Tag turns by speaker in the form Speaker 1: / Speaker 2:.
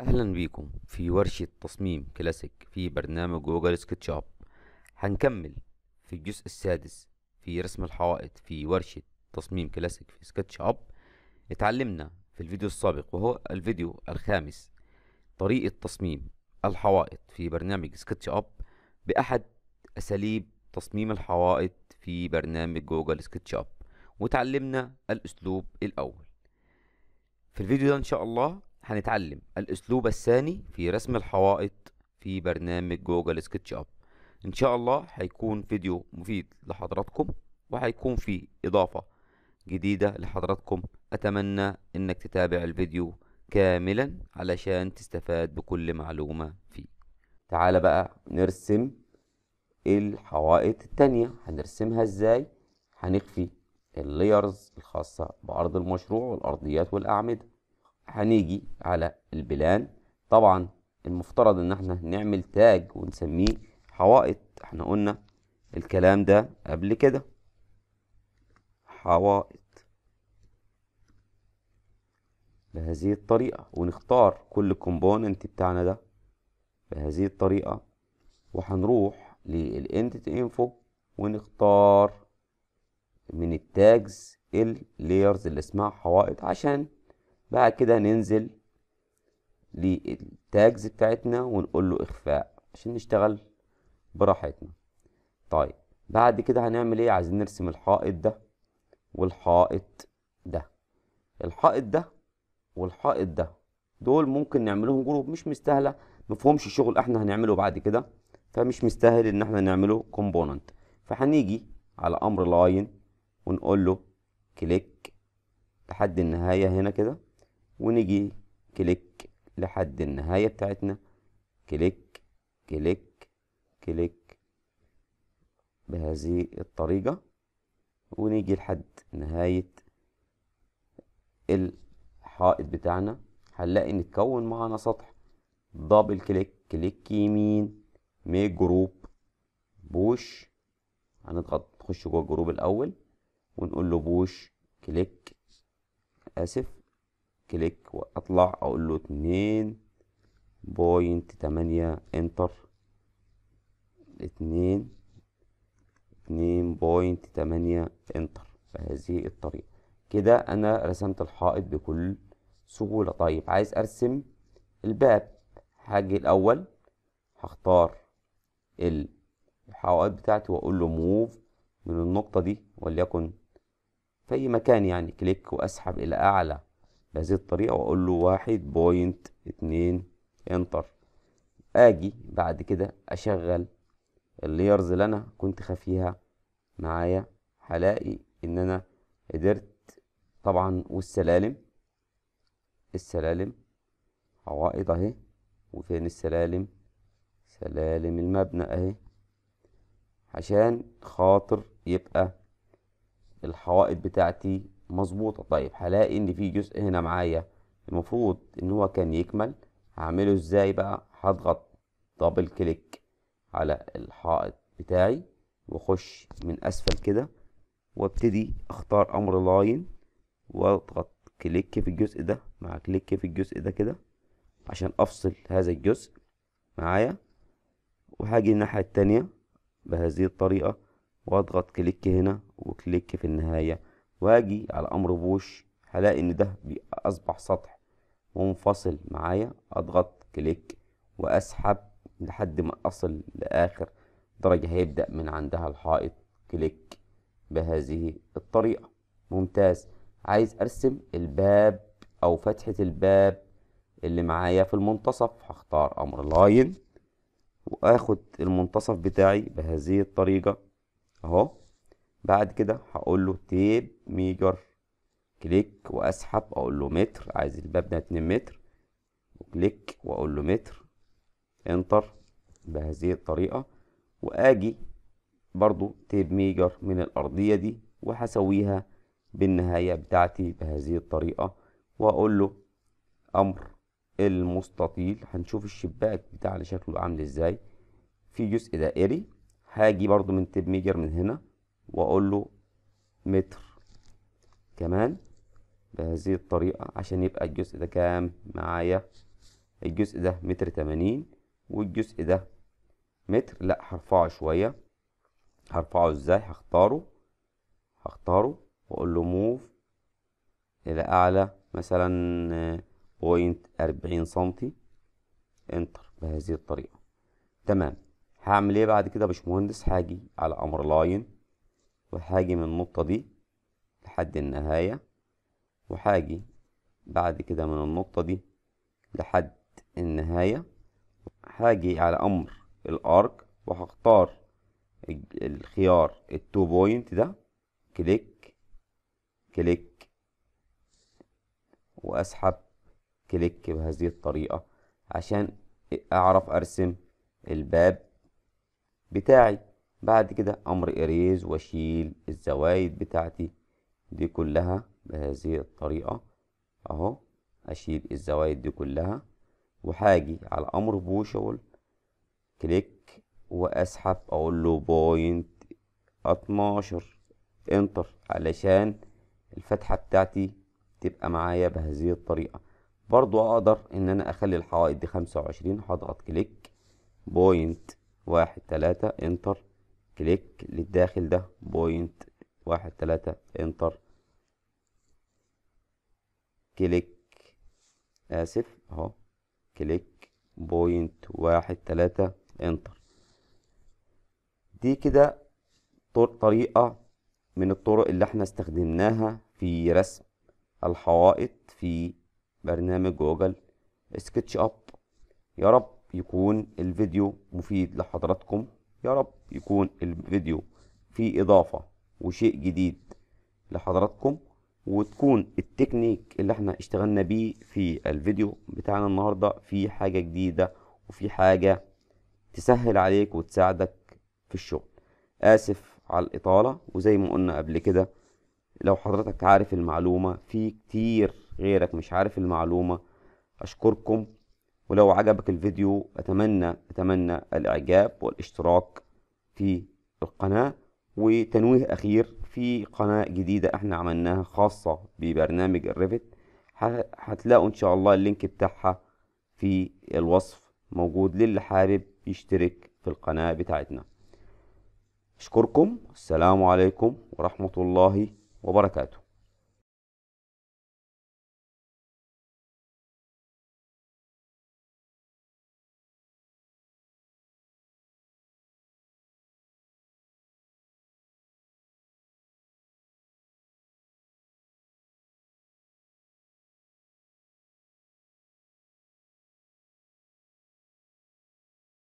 Speaker 1: أهلا بيكم في ورشة تصميم كلاسيك في برنامج Google SketchUp هنكمل في الجزء السادس في رسم الحوائط في ورشة تصميم كلاسيك في SketchUp اتعلمنا في الفيديو السابق وهو الفيديو الخامس طريقة تصميم الحوائط في برنامج SketchUp بأحد أساليب تصميم الحوائط في برنامج Google SketchUp وتعلمنا الأسلوب الأول. في الفيديو ده إن شاء الله هنتعلم الأسلوب الثاني في رسم الحوائط في برنامج جوجل سكتش أب. إن شاء الله هيكون فيديو مفيد لحضراتكم وهيكون فيه إضافة جديدة لحضراتكم. أتمنى إنك تتابع الفيديو كاملا علشان تستفاد بكل معلومة فيه. تعال بقى نرسم الحوائط التانية. هنرسمها إزاي؟ هنخفي ال layers الخاصة بأرض المشروع والأرضيات والأعمدة. هنيجي على ال plan. طبعا المفترض إن إحنا نعمل tag ونسميه حوائط. إحنا قلنا الكلام ده قبل كده. حوائط. بهذه الطريقة. ونختار كل component بتاعنا ده بهذه الطريقة. وهنروح لل entity info ونختار من ال tags ال layers اللي اسمها حوائط. عشان بعد كده ننزل لل tags بتاعتنا ونقول له إخفاء عشان نشتغل براحتنا. طيب بعد كده هنعمل إيه؟ عايزين نرسم الحائط ده والحائط ده. الحائط ده والحائط ده دول ممكن نعملهم group مش مستاهلة مفيهومش شغل إحنا هنعمله بعد كده فمش مستاهل إن إحنا نعمله component فهنيجي على أمر line ونقول له click لحد النهاية هنا كده. ونيجي click لحد النهاية بتاعتنا. click click click بهذه الطريقة. ونيجي لحد نهاية الحائط بتاعنا. هنلاقي ان اتكون معانا سطح double click click يمين make group push. هنضغط نخش جوه ال group الأول ونقول له push click آسف. click وأطلع أقول له اتنين point تمانية enter. اتنين اتنين point تمانية enter. بهذه الطريقة. كده أنا رسمت الحائط بكل سهولة. طيب عايز أرسم الباب. هاجي الأول هختار الحوائط بتاعتي وأقول له move من النقطة دي وليكن في أي مكان يعني click وأسحب إلى أعلى بهذه الطريقة وأقول له واحد point اتنين enter آجي بعد كده أشغل ال layers اللي أنا كنت خافيها معايا هلاقي إن أنا قدرت طبعا والسلالم. السلالم حوائط أهي وفين السلالم؟ سلالم المبنى أهي. عشان خاطر يبقى الحوائط بتاعتي مظبوطة. طيب هلاقي إن في جزء هنا معايا. المفروض إن هو كان يكمل. هعمله إزاي بقى؟ هضغط double click على الحائط بتاعي وأخش من أسفل كده وأبتدي أختار أمر line وأضغط click في الجزء ده مع click في الجزء ده كده عشان أفصل هذا الجزء معايا. وهاجي الناحية التانية بهذه الطريقة وأضغط click هنا و click في النهاية. واجي على أمر push هلاقي إن ده أصبح سطح منفصل معايا أضغط click وأسحب لحد ما أصل لآخر درجة هيبدأ من عندها الحائط click بهذه الطريقة. ممتاز. عايز أرسم الباب أو فتحة الباب اللي معايا في المنتصف هختار أمر line وآخد المنتصف بتاعي بهذه الطريقة أهو. بعد كده هقول له tape measure click واسحب أقول له متر عايز الباب ده اتنين متر و click واقول له متر enter بهذه الطريقة واجي برضو tape measure من الارضية دي وهسويها بالنهاية بتاعتي بهذه الطريقة واقول له أمر المستطيل. هنشوف الشباك بتاعنا شكله عامل إزاي. في جزء دائري هاجي برضو من tape measure من هنا وأقول له متر كمان بهذه الطريقة عشان يبقى الجزء ده كام؟ معايا. الجزء ده متر تمانين والجزء ده متر. لا هرفعه شوية. هرفعه إزاي؟ هختاره. هختاره وأقول له move إلى أعلى مثلا point أربعين سنتي. enter بهذه الطريقة. تمام. هعمل إيه بعد كده يا باشمهندس؟ هاجي على أمر line وهاجي من النقطة دي لحد النهاية وهاجي بعد كده من النقطة دي لحد النهاية. هاجي على أمر ال arc وهختار الخيار ال two point ده. click click وأسحب click بهذه الطريقة عشان أعرف أرسم الباب بتاعي. بعد كده أمر erase واشيل الزوايد بتاعتي دي كلها بهذه الطريقة. أهو أشيل الزوايد دي كلها وهاجي على أمر push pull click وأسحب أقول له point اتناشر enter علشان الفتحة بتاعتي تبقى معايا بهذه الطريقة. برضو أقدر إن أنا أخلي الحوائط دي خمسة وعشرين هضغط click point واحد تلاتة enter click للداخل ده. point واحد تلاتة. enter. click. اسف اهو. click. point واحد تلاتة. enter. دي كده طريقة من الطرق اللي إحنا استخدمناها في رسم الحوائط في برنامج Google SketchUp. يا رب يكون الفيديو مفيد لحضراتكم. يا رب يكون الفيديو فيه إضافة وشيء جديد لحضراتكم وتكون التكنيك اللي إحنا اشتغلنا بيه في الفيديو بتاعنا النهاردة في حاجة جديدة وفي حاجة تسهل عليك وتساعدك في الشغل. آسف على الإطالة وزي ما قلنا قبل كده لو حضرتك عارف المعلومة في كتير غيرك مش عارف المعلومة أشكركم ولو عجبك الفيديو أتمنى أتمنى الإعجاب والاشتراك في القناة. وتنويه أخير في قناة جديدة إحنا عملناها خاصة ببرنامج الريفت هتلاقوا إن شاء الله اللينك بتاعها في الوصف موجود للي حابب يشترك في القناة بتاعتنا. أشكركم. السلام عليكم ورحمة الله وبركاته.